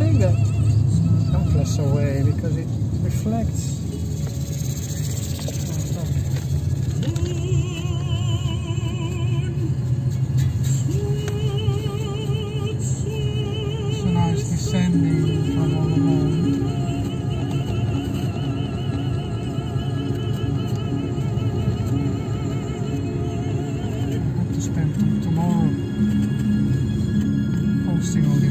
Tiger. Don't away because it reflects. So now it's descending from all. Have to spend tomorrow posting all the